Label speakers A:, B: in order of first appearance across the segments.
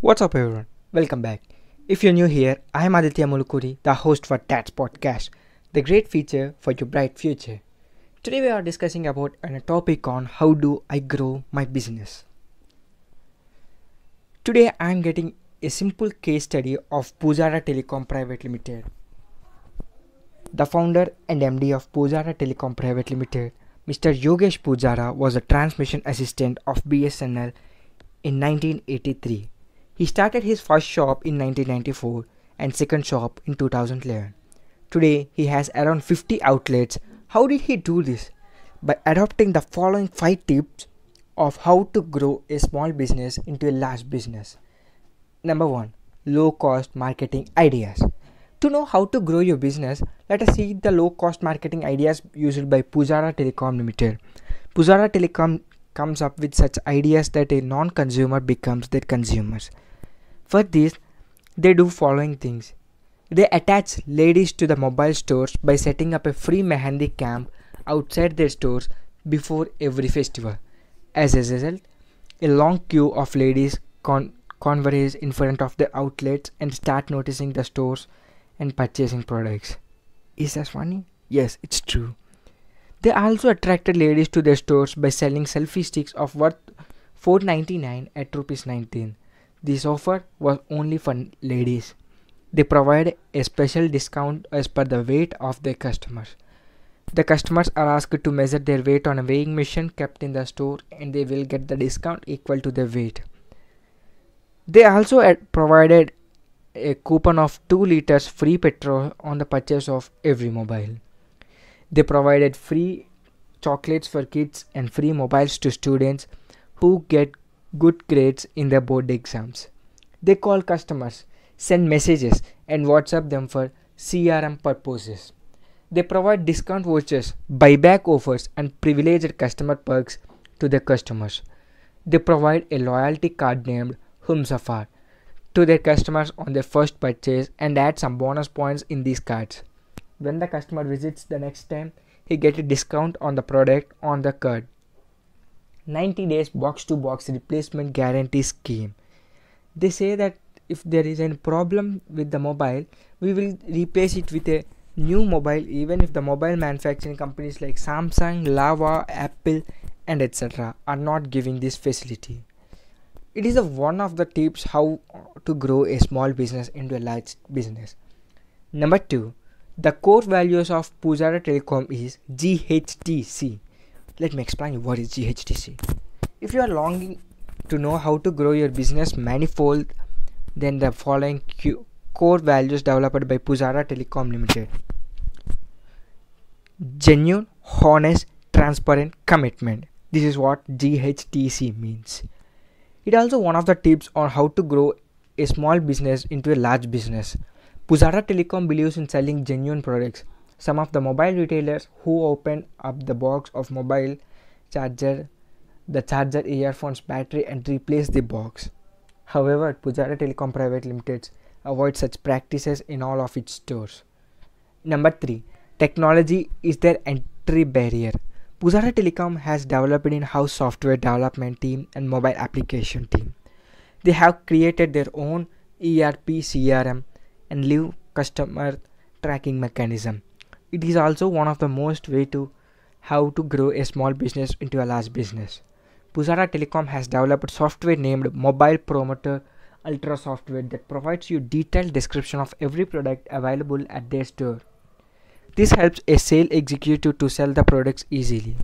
A: What's up, everyone? Welcome back. If you're new here, I am Aditya Mulukuri, the host for TATS Podcast, the great feature for your bright future. Today, we are discussing about a topic on how do I grow my business. Today, I am getting a simple case study of Pujara Telecom Private Limited. The founder and MD of Pujara Telecom Private Limited, Mr. Yogesh Pujara, was a transmission assistant of BSNL in 1983. He started his first shop in 1994 and second shop in 2011. Today he has around 50 outlets. How did he do this? By adopting the following 5 tips of how to grow a small business into a large business. Number 1 Low cost marketing ideas. To know how to grow your business, let us see the low cost marketing ideas used by Pujara Telecom Limited. Pujara Telecom comes up with such ideas that a non consumer becomes their consumers. For this, they do following things. They attach ladies to the mobile stores by setting up a free Mehendi camp outside their stores before every festival. As a result, a long queue of ladies con- converge in front of the outlets and start noticing the stores and purchasing products. Is that funny? Yes, it's true. They also attracted ladies to their stores by selling selfie sticks of worth 4.99 at rupees 19. This offer was only for ladies. They provide a special discount as per the weight of their customers. The customers are asked to measure their weight on a weighing machine kept in the store and they will get the discount equal to their weight. They also provided a coupon of 2 liters free petrol on the purchase of every mobile. They provided free chocolates for kids and free mobiles to students who get good grades in their board exams. They call customers, send messages, and WhatsApp them for CRM purposes. They provide discount vouchers, buyback offers, and privileged customer perks to their customers. They provide a loyalty card named Humsafar to their customers on their first purchase and add some bonus points in these cards. When the customer visits the next time, he get a discount on the product on the card. 90 days box to box replacement guarantee scheme. They say that if there is any problem with the mobile, we will replace it with a new mobile even if the mobile manufacturing companies like Samsung, Lava, Apple and etc are not giving this facility. It is a one of the tips how to grow a small business into a large business. Number 2. The core values of Pujara Telecom is GHTC let me explain you what is GHTC. If you are longing to know how to grow your business manifold, then the following Q- core values developed by Pujara Telecom Limited genuine, honest, transparent commitment. This is what GHTC means. It also one of the tips on how to grow a small business into a large business. Pujara Telecom believes in selling genuine products. Some of the mobile retailers who open up the box of mobile charger the charger earphones battery and replace the box. However pujara telecom private limited avoids such practices in all of its stores. Number 3 technology is their entry barrier pujara telecom has developed in-house software development team and mobile application team they have created their own erp crm and live customer tracking mechanism it is also one of the most way to how to grow a small business into a large business. Pujara Telecom has developed software named Mobile Promoter Ultra software that provides you detailed description of every product available at their store. This helps a sale executive to sell the products easily.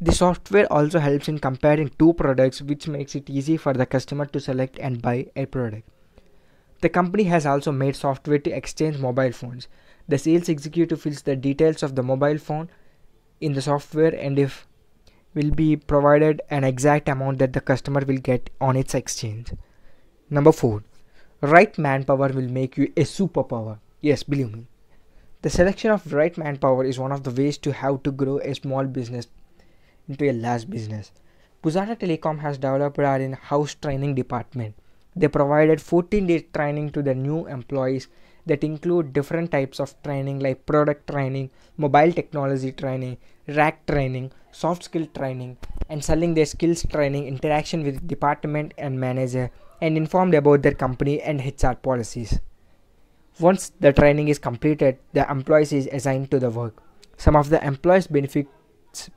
A: The software also helps in comparing two products which makes it easy for the customer to select and buy a product. The company has also made software to exchange mobile phones the sales executive fills the details of the mobile phone in the software and if will be provided an exact amount that the customer will get on its exchange. Number 4. Right manpower will make you a superpower. Yes, believe me. The selection of right manpower is one of the ways to how to grow a small business into a large business. Pujara Telecom has developed our in-house training department. They provided 14 days training to the new employees that include different types of training like product training, mobile technology training, rack training, soft skill training, and selling their skills training, interaction with department and manager, and informed about their company and HR policies. Once the training is completed, the employees is assigned to the work. Some of the employees benefits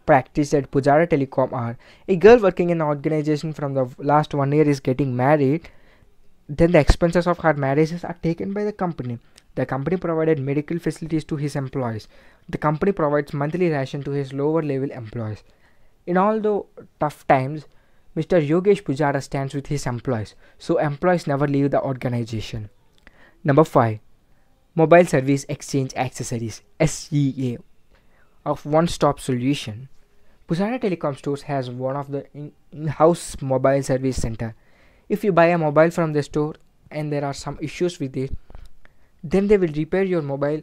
A: practiced at Pujara Telecom are a girl working in an organization from the last one year is getting married, then the expenses of her marriages are taken by the company. The company provided medical facilities to his employees. The company provides monthly ration to his lower level employees. In all the tough times, Mr. Yogesh Pujara stands with his employees, so employees never leave the organization. Number 5. Mobile Service Exchange Accessories SEA of one stop solution. Pujara Telecom Stores has one of the in house mobile service center. If you buy a mobile from the store and there are some issues with it, then they will repair your mobile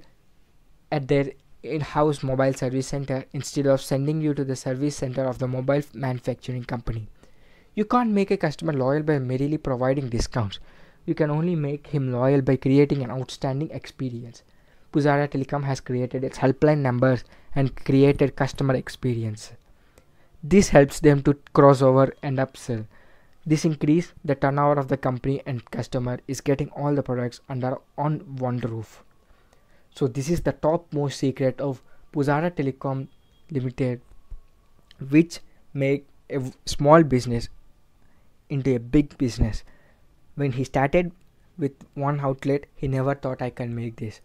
A: at their in-house mobile service center instead of sending you to the service center of the mobile manufacturing company. You can't make a customer loyal by merely providing discounts. You can only make him loyal by creating an outstanding experience. Pujara Telecom has created its helpline numbers and created customer experience. This helps them to cross over and upsell. This increase the turnover of the company and customer is getting all the products under on one roof. So this is the topmost secret of Pujara Telecom Limited, which make a small business into a big business. When he started with one outlet, he never thought I can make this.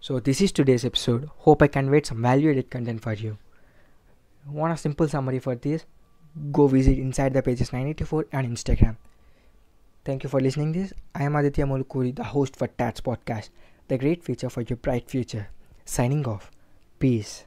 A: So this is today's episode. Hope I can conveyed some value-added content for you. Want a simple summary for this? Go visit Inside the Pages 984 on Instagram. Thank you for listening this. I am Aditya Mulukuri, the host for TATS podcast, the great future for your bright future. Signing off. Peace.